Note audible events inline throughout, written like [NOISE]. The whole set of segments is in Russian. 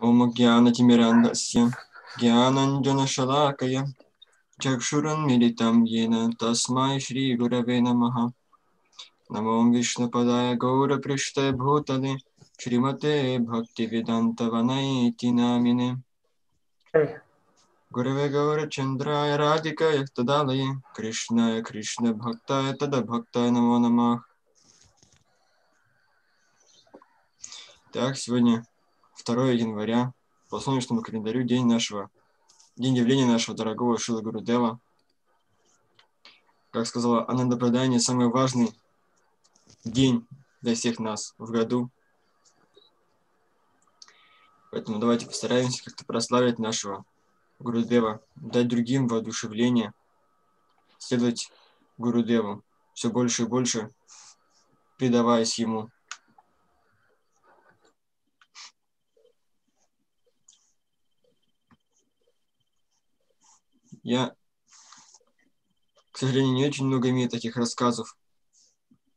ॐ ज्ञानतिमिरान्धस्य ज्ञानञ्जनशलाकय चक्षुरुन्मिलितं येन तस्मै श्रीगुरवे नमः नमो विष्णुपदाय गौरपृष्ठे भूतले श्रीमते भक्तिवेदान्तवनैति नामिने Hey, गुरवे गौरचन्द्राय राधिकाय तदालये कृष्णाय कृष्णभक्ताय तदभक्ताय नमो नमः Так, сегодня 2 января, по солнечному календарю, день нашего, день явления нашего дорогого Шила Гурудева. Как сказала Ананда Прадани, самый важный день для всех нас в году. Поэтому давайте постараемся как-то прославить нашего Гурудева, дать другим воодушевление, следовать Гурудеву, все больше и больше предаваясь ему. Я, к сожалению, не очень много имею таких рассказов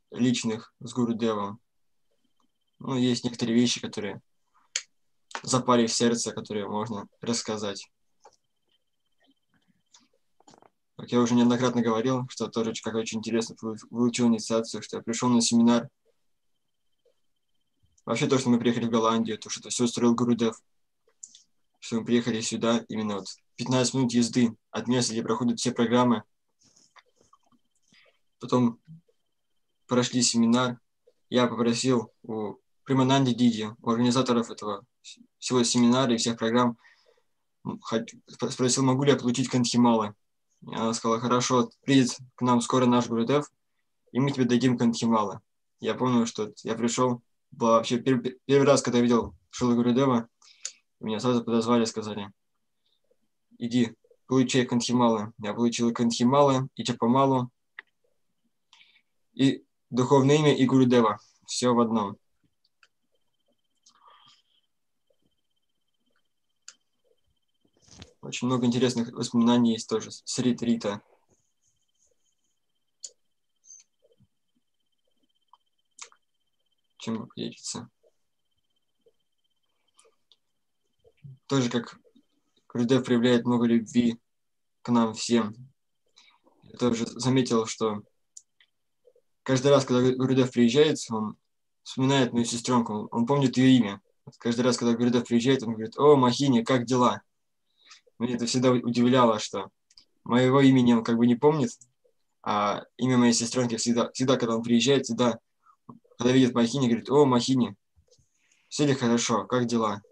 личных с Гурудевом. Ну, есть некоторые вещи, которые запали в сердце, которые можно рассказать. Как я уже неоднократно говорил, что тоже как очень интересно вы- выучил инициацию, что я пришел на семинар. Вообще то, что мы приехали в Голландию, то, что это все устроил Гурудев, что мы приехали сюда именно вот 15 минут езды от места, где проходят все программы. Потом прошли семинар. Я попросил у Примананди Диди, у организаторов этого всего семинара и всех программ, спросил, могу ли я получить Кантхималы. Она сказала, хорошо, придет к нам скоро наш Гурудев, и мы тебе дадим Кантхималы. Я помню, что я пришел, был вообще пер- пер- первый раз, когда я видел Шила Гурудева, меня сразу подозвали, сказали, иди, получай Кантхималы. Я получил и Кантхималы, и Чапамалу, и духовное имя, и Гурудева. Все в одном. Очень много интересных воспоминаний есть тоже с ретрита. Чем поделиться? Тоже как Гурудев проявляет много любви к нам всем. Я тоже заметил, что каждый раз, когда Гурудев приезжает, он вспоминает мою сестренку, он, помнит ее имя. Каждый раз, когда Гурудев приезжает, он говорит, о, Махини, как дела? Меня это всегда удивляло, что моего имени он как бы не помнит, а имя моей сестренки всегда, всегда когда он приезжает, всегда, когда видит Махини, говорит, о, Махини, все ли хорошо, как дела?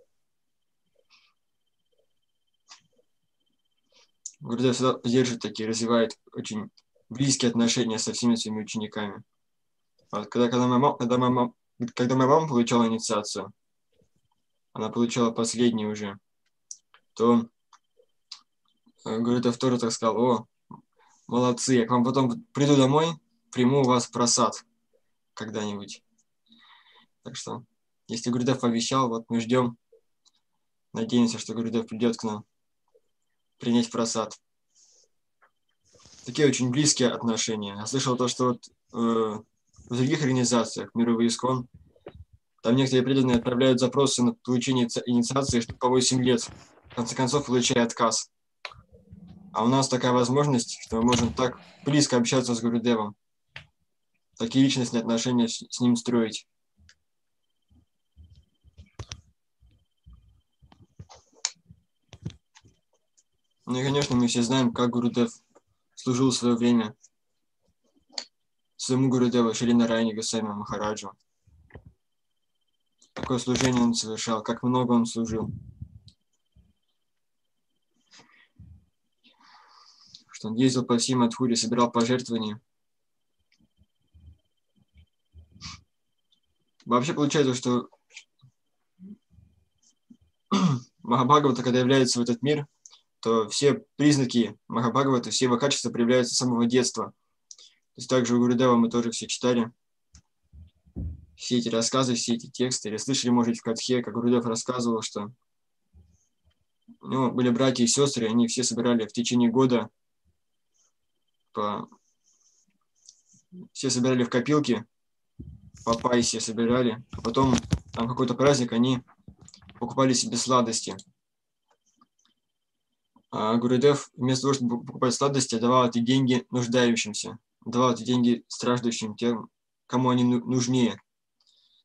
Гурдев всегда поддерживает такие, развивает очень близкие отношения со всеми своими учениками. Вот когда, когда, моя мама, когда, моя мама, когда моя мама получала инициацию, она получала последнюю уже, то э, Гурдев тоже так сказал, о, молодцы, я к вам потом приду домой, приму у вас просад когда-нибудь. Так что, если Гурдев пообещал, вот мы ждем, надеемся, что Гурдев придет к нам принять просад. Такие очень близкие отношения. Я слышал то, что вот, э, в других организациях, мировой искон, там некоторые преданные отправляют запросы на получение иници- инициации по 8 лет, в конце концов получая отказ. А у нас такая возможность, что мы можем так близко общаться с Гурудевом, такие личностные отношения с ним строить. Ну и, конечно, мы все знаем, как Гурудев служил в свое время своему Гурудеву Шрина Райни Гасами Махараджу. Какое служение он совершал, как много он служил. Что он ездил по всей Мадхуре, собирал пожертвования. Вообще получается, что [CLEARS THROAT] Махабхагавата, когда является в этот мир, то все признаки Махабхагавата, все его качества проявляются с самого детства. То есть также у Гурудева мы тоже все читали все эти рассказы, все эти тексты, или слышали, может в Катхе, как Гурудев рассказывал, что у него были братья и сестры, они все собирали в течение года по... все собирали в копилки, по пайсе собирали, а потом там какой-то праздник, они покупали себе сладости. А Гурудев вместо того, чтобы покупать сладости, давал эти деньги нуждающимся, давал эти деньги страждущим, тем, кому они нужнее.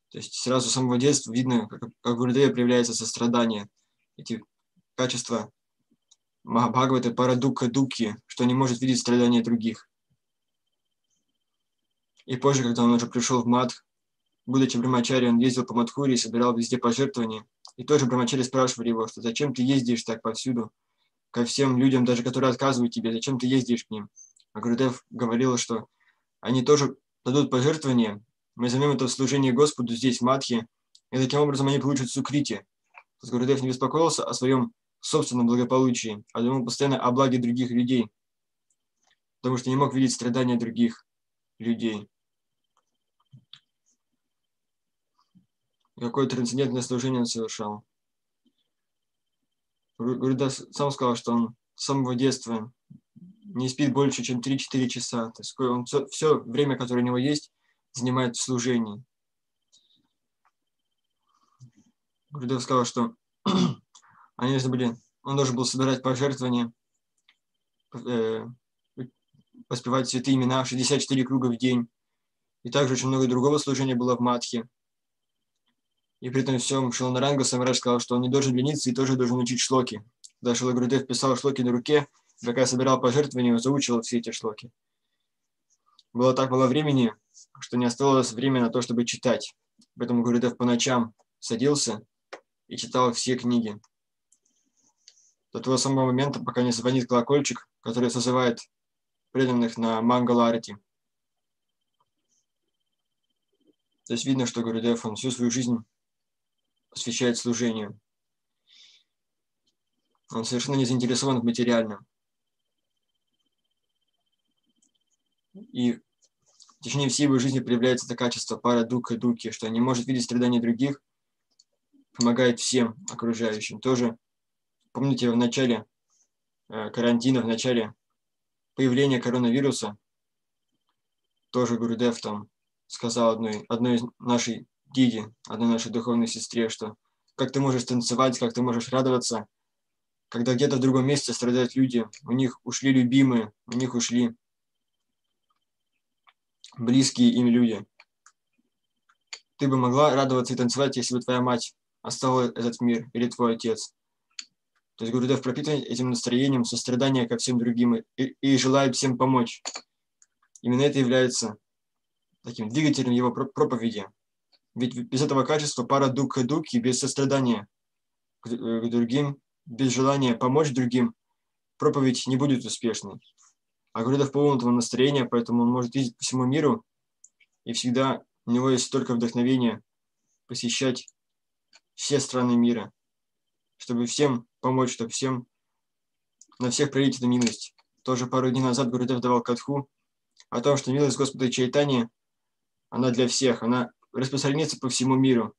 То есть сразу с самого детства видно, как, как в Гурудеве проявляется сострадание. Эти качества Махабхагавата парадука дуки, что не может видеть страдания других. И позже, когда он уже пришел в Мадх, будучи Брамачари, он ездил по Мадхуре и собирал везде пожертвования. И тоже Брамачари спрашивали его, что зачем ты ездишь так повсюду, ко всем людям, даже которые отказывают тебе, зачем ты ездишь к ним? А Гурудев говорил, что они тоже дадут пожертвования, мы займем это в служении Господу здесь, в Мадхе, и таким образом они получат сукрити. Гурудев не беспокоился о своем собственном благополучии, а думал постоянно о благе других людей, потому что не мог видеть страдания других людей. Какое трансцендентное служение он совершал. Гурдас сам сказал, что он с самого детства не спит больше, чем 3-4 часа. То есть он все, все время, которое у него есть, занимает в служении. Гурдев сказал, что [CLEARS THROAT] они должны были, он должен был собирать пожертвования, э, поспевать святые имена, 64 круга в день. И также очень много другого служения было в Матхе. И при этом всем Шиланаранга Самараш сказал, что он не должен лениться и тоже должен учить шлоки. Когда Шилагрудев писал шлоки на руке, пока собирал пожертвования, заучил все эти шлоки. Было так мало времени, что не осталось времени на то, чтобы читать. Поэтому Гурудев по ночам садился и читал все книги до того самого момента, пока не звонит колокольчик, который созывает преданных на Мангаларати. То есть видно, что Гурудев, он всю свою жизнь посвящает служению. Он совершенно не заинтересован в материальном. И в течение всей его жизни проявляется это качество пара дука дуки, что не может видеть страдания других, помогает всем окружающим. Тоже Помните, в начале э, карантина, в начале появления коронавируса, тоже Гурудев там сказал одной, одной из нашей Диди, одной нашей духовной сестре, что как ты можешь танцевать, как ты можешь радоваться, когда где-то в другом месте страдают люди, у них ушли любимые, у них ушли близкие им люди. Ты бы могла радоваться и танцевать, если бы твоя мать оставила этот мир или твой отец. То есть Гурудев пропитан этим настроением сострадания ко всем другим и, и желает всем помочь. Именно это является таким двигателем его проповеди. Ведь без этого качества пара дух и дух, и без сострадания к, э, к другим, без желания помочь другим, проповедь не будет успешной. А Гурудев полон этого настроения, поэтому он может ездить по всему миру, и всегда у него есть столько вдохновения посещать все страны мира, чтобы всем помочь, чтобы всем, на всех проявить эту милость. Тоже пару дней назад Гурудев давал катху о том, что милость Господа Чайтани, она для всех, она распространится по всему миру.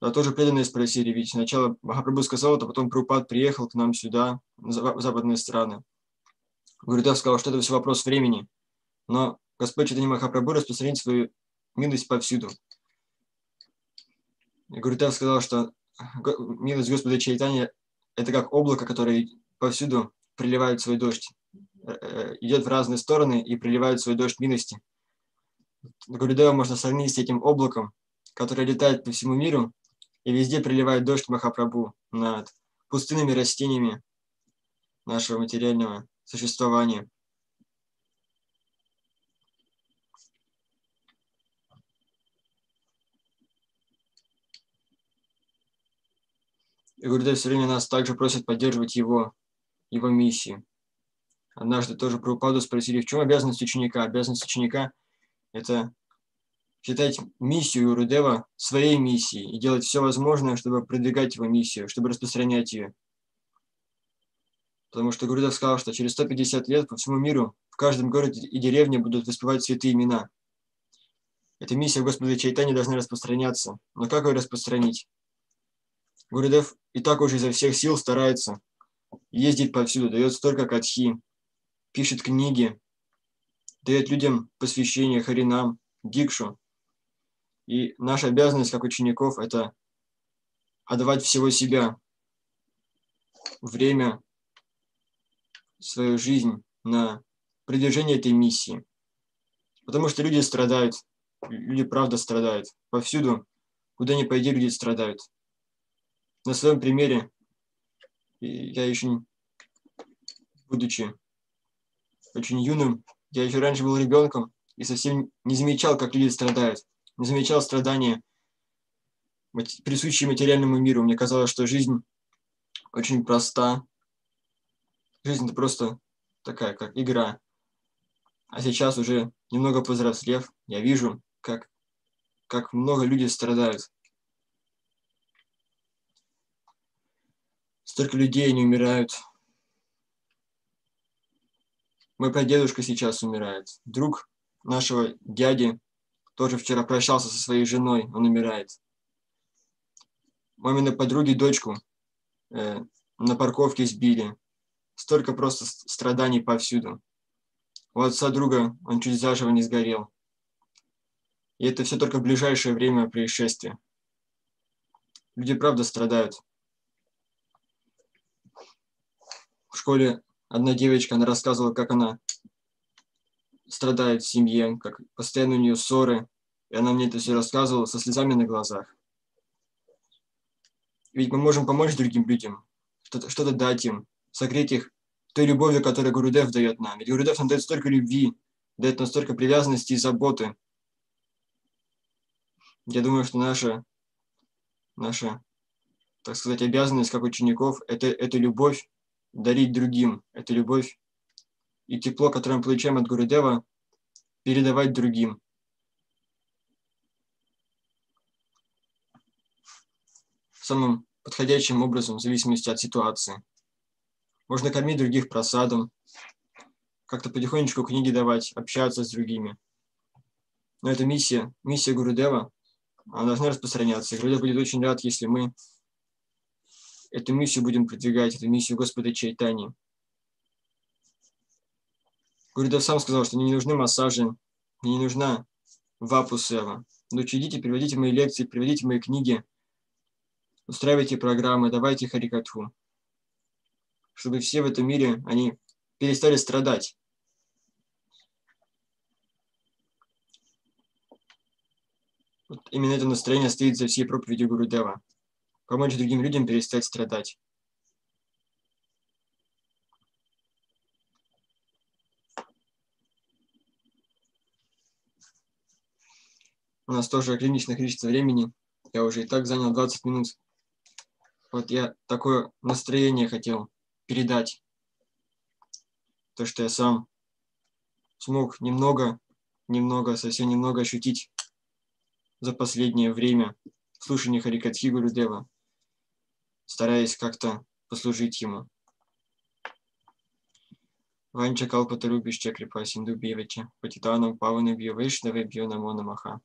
Да, тоже преданные спросили, ведь сначала Махапрабху сказал это, потом Прупад приехал к нам сюда, в западные страны. Гурудев сказал, что это все вопрос времени, но Господь Чайтани Махапрабху распространит свою милость повсюду. И Гурудев сказал, что милость Господа Чайтани – это как облако, которое повсюду приливает свой дождь, э, э, идет в разные стороны и приливает свой дождь милости. Гурудева можно сравнить с этим облаком, которое летает по всему миру и везде приливает дождь Махапрабху над пустынными растениями нашего материального существования. И Гурдев все время нас также просит поддерживать его, его миссию. Однажды тоже про упаду спросили, в чем обязанность ученика. Обязанность ученика – это считать миссию Гурудева своей миссией и делать все возможное, чтобы продвигать его миссию, чтобы распространять ее. Потому что Гурудев сказал, что через 150 лет по всему миру в каждом городе и деревне будут воспевать святые имена. Эта миссия Господа Чайтани должна распространяться. Но как ее распространить? Гуридев и так уже изо всех сил старается, ездит повсюду, дает столько катхи, пишет книги, дает людям посвящение Харинам, Дикшу. И наша обязанность как учеников – это отдавать всего себя, время, свою жизнь на продвижение этой миссии. Потому что люди страдают, люди правда страдают. Повсюду, куда ни пойди, люди страдают. На своем примере я еще, будучи очень юным, я еще раньше был ребенком и совсем не замечал, как люди страдают. Не замечал страдания, присущие материальному миру. Мне казалось, что жизнь очень проста. Жизнь – это просто такая, как игра. А сейчас уже немного повзрослев, я вижу, как, как много людей страдают. Столько людей не умирают. Мой прадедушка сейчас умирает. Друг нашего дяди тоже вчера прощался со своей женой, он умирает. Маминой подруги дочку э, на парковке сбили. Столько просто страданий повсюду. У отца друга он чуть заживо не сгорел. И это все только в ближайшее время происшествия. Люди правда страдают. В школе одна девочка, она рассказывала, как она страдает в семье, как постоянно у нее ссоры. И она мне это все рассказывала со слезами на глазах. Ведь мы можем помочь другим людям, что-то что дать им, согреть их той любовью, которую Гурудев дает нам. Ведь Гурудев нам дает столько любви, дает нам столько привязанности и заботы. Я думаю, что наша, наша, так сказать, обязанность как учеников – это, это любовь дарить другим, это любовь и тепло, которое мы получаем от Гурудева, передавать другим. Самым подходящим образом, в зависимости от ситуации. Можно кормить других просадом, как-то потихонечку книги давать, общаться с другими. Но это миссия, миссия Гурудева, она должна распространяться. И Гурудев будет очень рад, если мы эту миссию будем продвигать, эту миссию Господа Чайтани. Гурудев сам сказал, что мне не нужны массажи, мне не нужна вапу сева. Лучше идите, переводите мои лекции, переводите мои книги, устраивайте программы, давайте харикатху чтобы все в этом мире, они перестали страдать. Вот именно это настроение стоит за всей проповедью Гурудева. Помочь другим людям перестать страдать. У нас тоже ограниченное количество времени. Я уже и так занял 20 минут. Вот я такое настроение хотел передать. То, что я сам смог немного, немного, совсем немного ощутить за последнее время слушания Харикатхи Гурудева, стараясь как-то послужить ему. Ванча Калпатарубишча Крипа Синду Бьевича, Патитанам Павана Бьевиш, Давай Бьё Намо Намаха.